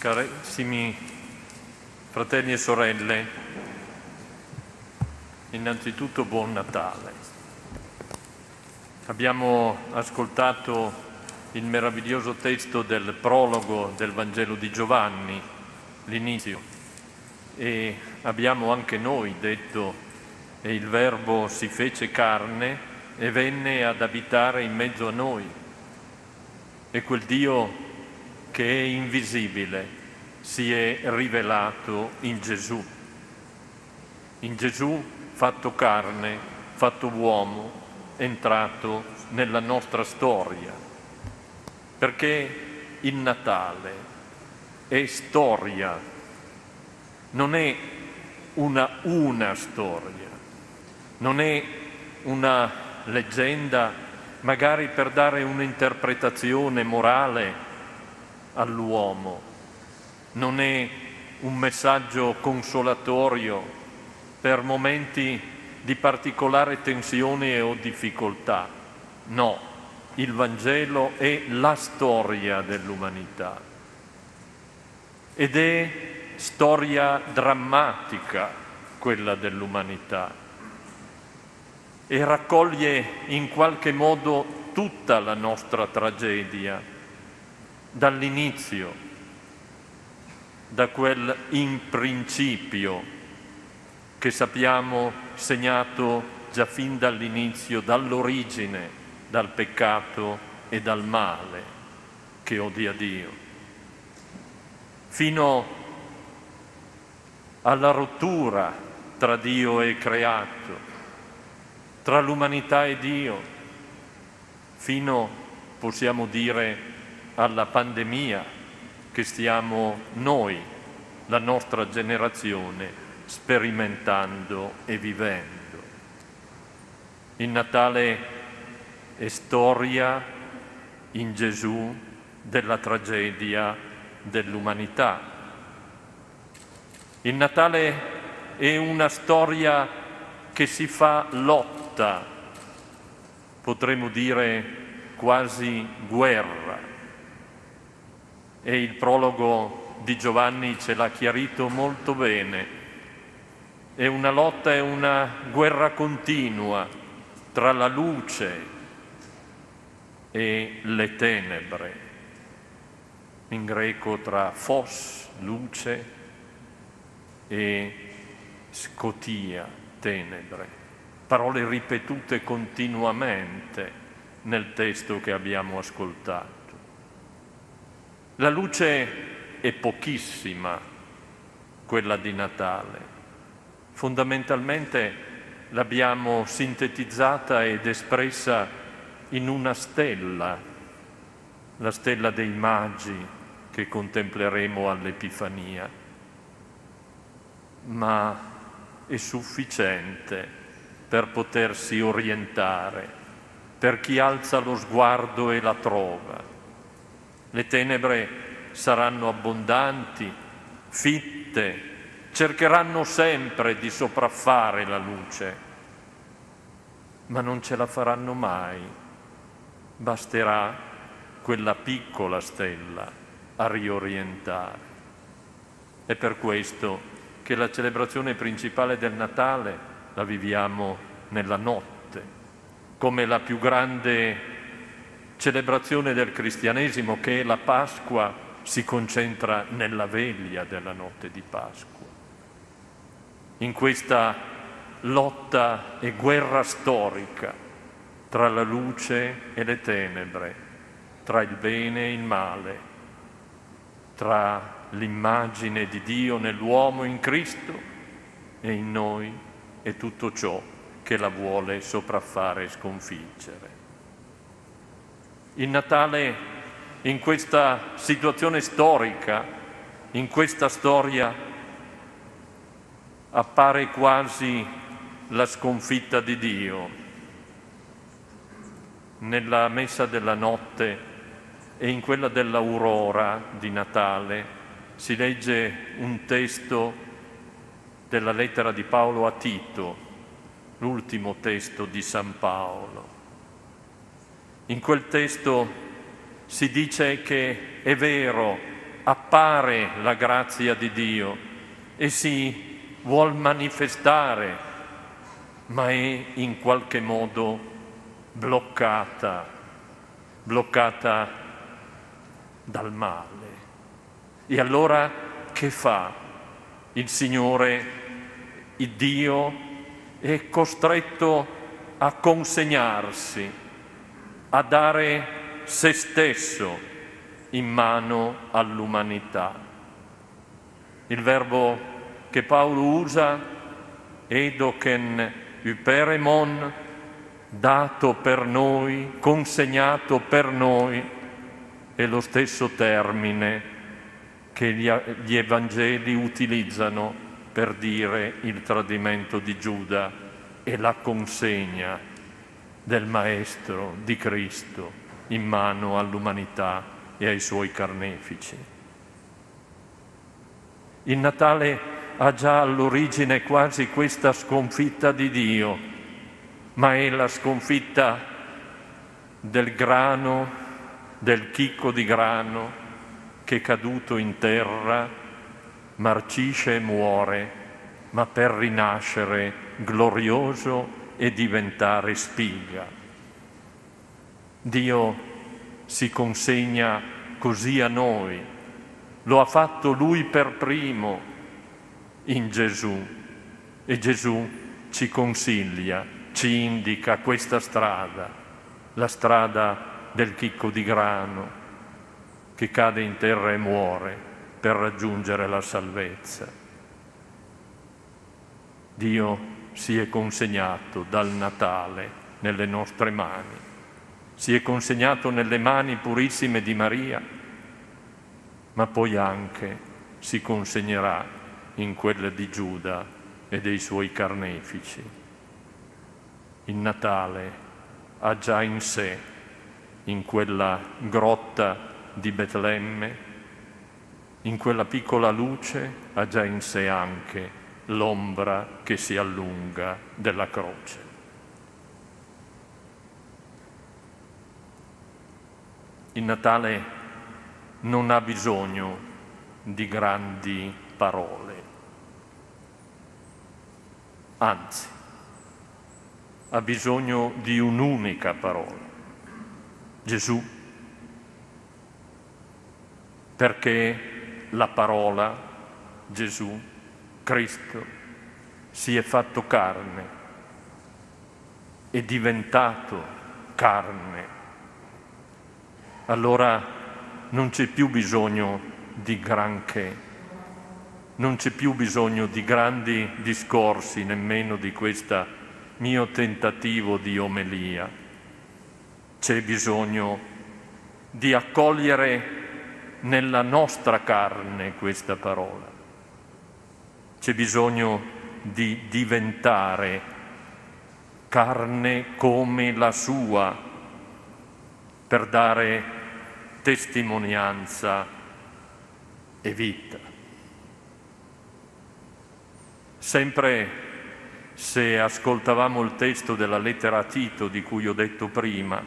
Carissimi fratelli e sorelle, innanzitutto buon Natale. Abbiamo ascoltato il meraviglioso testo del prologo del Vangelo di Giovanni, l'inizio, e abbiamo anche noi detto e il Verbo si fece carne e venne ad abitare in mezzo a noi. E quel Dio che è invisibile si è rivelato in Gesù. In Gesù fatto carne, fatto uomo, entrato nella nostra storia. Perché il Natale è storia, non è una una storia, non è una leggenda magari per dare un'interpretazione morale all'uomo, non è un messaggio consolatorio per momenti di particolare tensione o difficoltà. No, il Vangelo è la storia dell'umanità. Ed è storia drammatica quella dell'umanità. E raccoglie in qualche modo tutta la nostra tragedia dall'inizio, da quel in principio che sappiamo segnato già fin dall'inizio, dall'origine, dal peccato e dal male che odia Dio, fino alla rottura tra Dio e creato, tra l'umanità e Dio, fino, possiamo dire, alla pandemia che stiamo noi, la nostra generazione, sperimentando e vivendo. Il Natale è storia in Gesù della tragedia dell'umanità. Il Natale è una storia che si fa lotta, potremmo dire quasi guerra e il prologo di Giovanni ce l'ha chiarito molto bene. È una lotta, è una guerra continua tra la luce e le tenebre. In greco tra fos, luce, e scotia, tenebre. Parole ripetute continuamente nel testo che abbiamo ascoltato. La luce è pochissima, quella di Natale. Fondamentalmente l'abbiamo sintetizzata ed espressa in una stella, la stella dei magi che contempleremo all'Epifania, ma è sufficiente per potersi orientare, per chi alza lo sguardo e la trova le tenebre saranno abbondanti, fitte, cercheranno sempre di sopraffare la luce, ma non ce la faranno mai. Basterà quella piccola stella a riorientare. È per questo che la celebrazione principale del Natale la viviamo nella notte, come la più grande celebrazione del cristianesimo che è la Pasqua si concentra nella veglia della notte di Pasqua. In questa lotta e guerra storica tra la luce e le tenebre, tra il bene e il male, tra l'immagine di Dio nell'uomo in Cristo e in noi e tutto ciò che la vuole sopraffare e sconfiggere. Il Natale in questa situazione storica, in questa storia, appare quasi la sconfitta di Dio. Nella messa della notte e in quella dell'aurora di Natale si legge un testo della lettera di Paolo a Tito, l'ultimo testo di San Paolo. In quel testo si dice che è vero appare la grazia di Dio e si vuol manifestare, ma è in qualche modo bloccata, bloccata dal male. E allora che fa? Il Signore, il Dio, è costretto a consegnarsi, a dare se stesso in mano all'umanità. Il verbo che Paolo usa, edoken uperemon, dato per noi, consegnato per noi, è lo stesso termine che gli Evangeli utilizzano per dire il tradimento di Giuda e la consegna del Maestro di Cristo in mano all'umanità e ai suoi carnefici. Il Natale ha già all'origine quasi questa sconfitta di Dio, ma è la sconfitta del grano, del chicco di grano, che caduto in terra marcisce e muore, ma per rinascere glorioso e diventare spiga. Dio si consegna così a noi, lo ha fatto Lui per primo in Gesù e Gesù ci consiglia, ci indica questa strada, la strada del chicco di grano, che cade in terra e muore per raggiungere la salvezza. Dio si è consegnato dal Natale nelle nostre mani, si è consegnato nelle mani purissime di Maria, ma poi anche si consegnerà in quelle di Giuda e dei suoi carnefici. Il Natale ha già in sé, in quella grotta di Betlemme, in quella piccola luce ha già in sé anche l'ombra che si allunga della croce. Il Natale non ha bisogno di grandi parole, anzi ha bisogno di un'unica parola, Gesù. Perché la parola, Gesù, Cristo, si è fatto carne, è diventato carne. Allora non c'è più bisogno di granché, non c'è più bisogno di grandi discorsi, nemmeno di questo mio tentativo di omelia. C'è bisogno di accogliere nella nostra carne questa parola. C'è bisogno di diventare carne come la sua per dare testimonianza e vita. Sempre se ascoltavamo il testo della lettera a Tito di cui ho detto prima,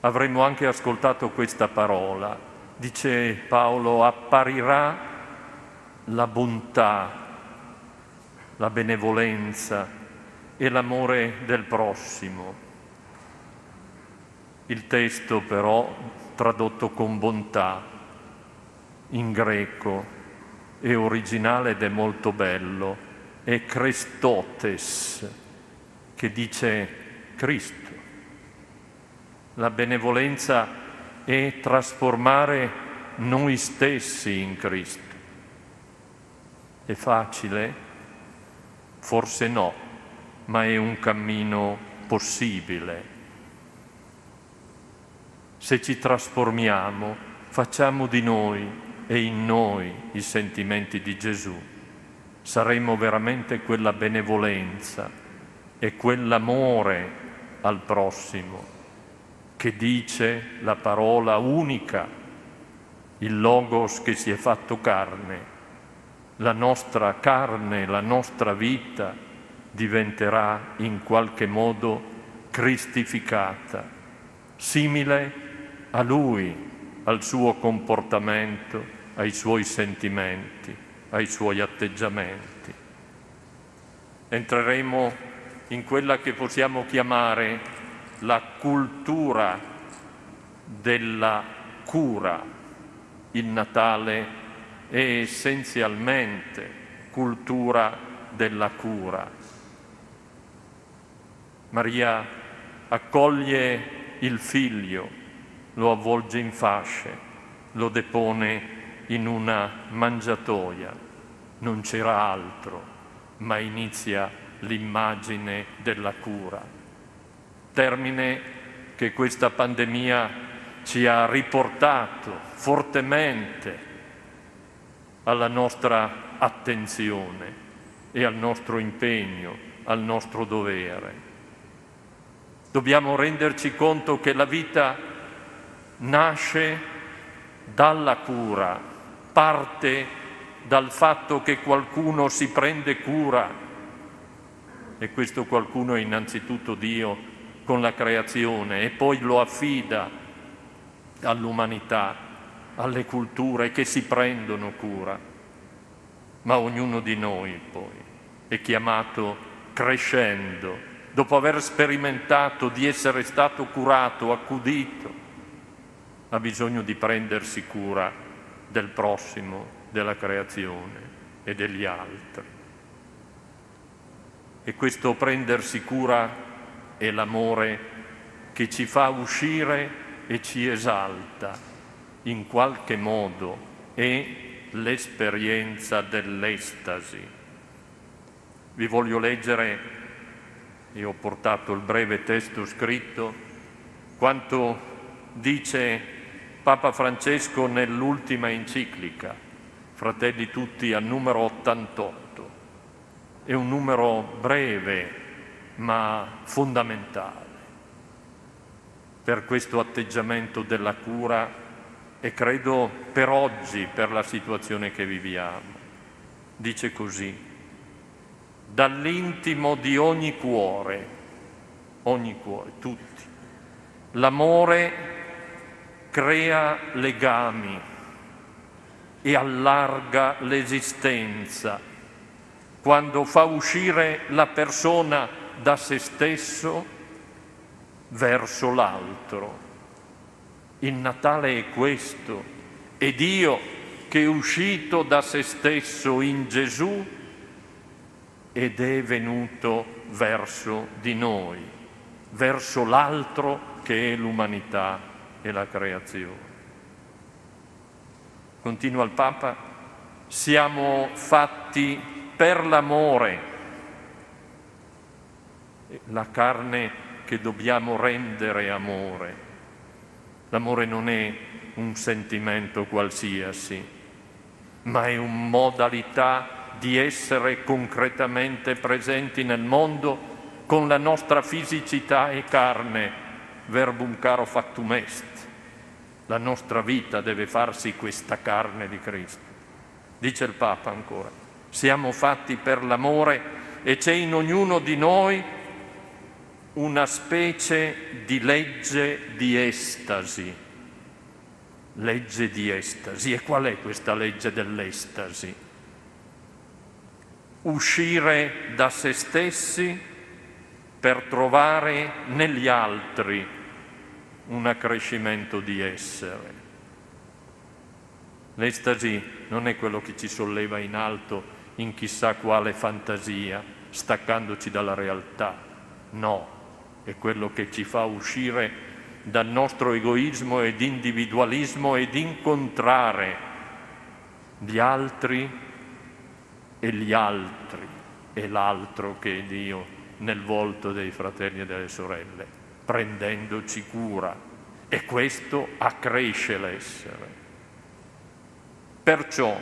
avremmo anche ascoltato questa parola. Dice Paolo, apparirà la bontà, la benevolenza e l'amore del prossimo. Il testo però, tradotto con bontà, in greco, è originale ed è molto bello, è Christotes, che dice Cristo la benevolenza è trasformare noi stessi in Cristo. È facile? Forse no, ma è un cammino possibile. Se ci trasformiamo, facciamo di noi e in noi i sentimenti di Gesù, saremo veramente quella benevolenza e quell'amore al prossimo che dice la parola unica, il Logos che si è fatto carne. La nostra carne, la nostra vita diventerà in qualche modo cristificata, simile a Lui, al suo comportamento, ai suoi sentimenti, ai suoi atteggiamenti. Entreremo in quella che possiamo chiamare la cultura della cura. Il Natale è essenzialmente cultura della cura. Maria accoglie il figlio, lo avvolge in fasce, lo depone in una mangiatoia. Non c'era altro, ma inizia l'immagine della cura. Termine che questa pandemia ci ha riportato fortemente alla nostra attenzione e al nostro impegno, al nostro dovere. Dobbiamo renderci conto che la vita nasce dalla cura, parte dal fatto che qualcuno si prende cura e questo qualcuno è innanzitutto Dio con la creazione e poi lo affida all'umanità, alle culture che si prendono cura. Ma ognuno di noi poi è chiamato crescendo, dopo aver sperimentato di essere stato curato, accudito, ha bisogno di prendersi cura del prossimo, della creazione e degli altri. E questo prendersi cura è l'amore che ci fa uscire e ci esalta, in qualche modo è l'esperienza dell'estasi. Vi voglio leggere, e ho portato il breve testo scritto, quanto dice Papa Francesco nell'ultima enciclica, Fratelli tutti, al numero 88. È un numero breve ma fondamentale per questo atteggiamento della cura e credo per oggi, per la situazione che viviamo. Dice così, dall'intimo di ogni cuore, ogni cuore, tutti. L'amore crea legami e allarga l'esistenza. Quando fa uscire la persona da se stesso verso l'altro. Il Natale è questo, è Dio che è uscito da se stesso in Gesù ed è venuto verso di noi, verso l'altro che è l'umanità e la creazione. Continua il Papa, siamo fatti per l'amore, la carne che dobbiamo rendere amore. L'amore non è un sentimento qualsiasi, ma è una modalità di essere concretamente presenti nel mondo con la nostra fisicità e carne, verbum caro factum est. La nostra vita deve farsi questa carne di Cristo. Dice il Papa ancora, siamo fatti per l'amore e c'è in ognuno di noi una specie di legge di estasi. Legge di estasi. E qual è questa legge dell'estasi? uscire da se stessi per trovare negli altri un accrescimento di essere. L'estasi non è quello che ci solleva in alto in chissà quale fantasia, staccandoci dalla realtà, no, è quello che ci fa uscire dal nostro egoismo ed individualismo ed incontrare gli altri e gli altri e l'altro che è Dio nel volto dei fratelli e delle sorelle, prendendoci cura. E questo accresce l'essere. Perciò,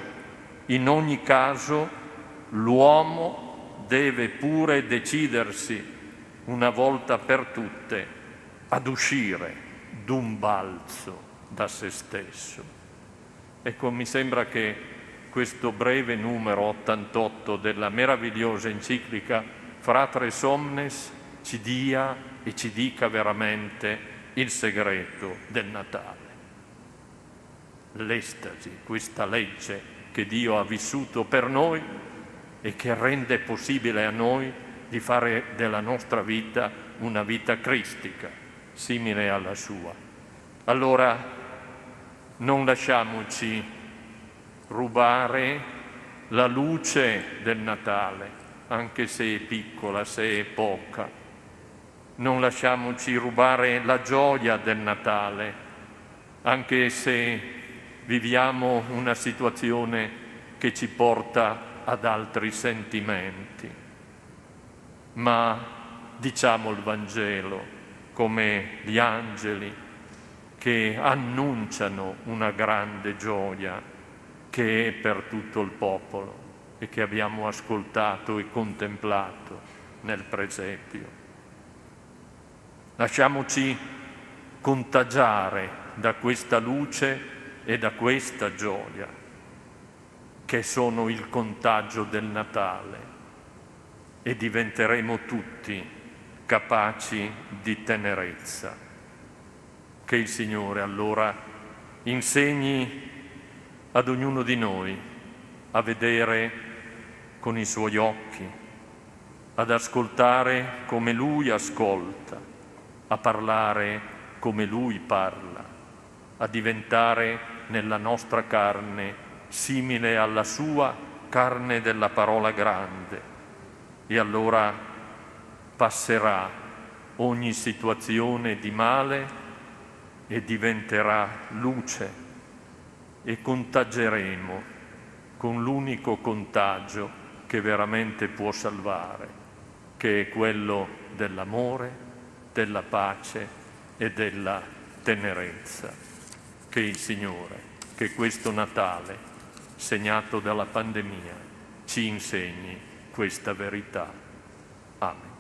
in ogni caso, l'uomo deve pure decidersi una volta per tutte ad uscire d'un balzo da se stesso. Ecco, mi sembra che questo breve numero 88 della meravigliosa enciclica Fratre Somnes ci dia e ci dica veramente il segreto del Natale. l'estasi, questa legge che Dio ha vissuto per noi e che rende possibile a noi di fare della nostra vita una vita cristica, simile alla sua. Allora non lasciamoci rubare la luce del Natale, anche se è piccola, se è poca. Non lasciamoci rubare la gioia del Natale, anche se viviamo una situazione che ci porta ad altri sentimenti, ma diciamo il Vangelo come gli angeli che annunciano una grande gioia che è per tutto il popolo e che abbiamo ascoltato e contemplato nel presepio. Lasciamoci contagiare da questa luce e da questa gioia che sono il contagio del Natale e diventeremo tutti capaci di tenerezza. Che il Signore allora insegni ad ognuno di noi a vedere con i suoi occhi, ad ascoltare come Lui ascolta, a parlare come Lui parla, a diventare nella nostra carne simile alla sua carne della parola grande e allora passerà ogni situazione di male e diventerà luce e contageremo con l'unico contagio che veramente può salvare, che è quello dell'amore, della pace e della tenerezza. Che il Signore, che questo Natale segnato dalla pandemia, ci insegni questa verità. Amen.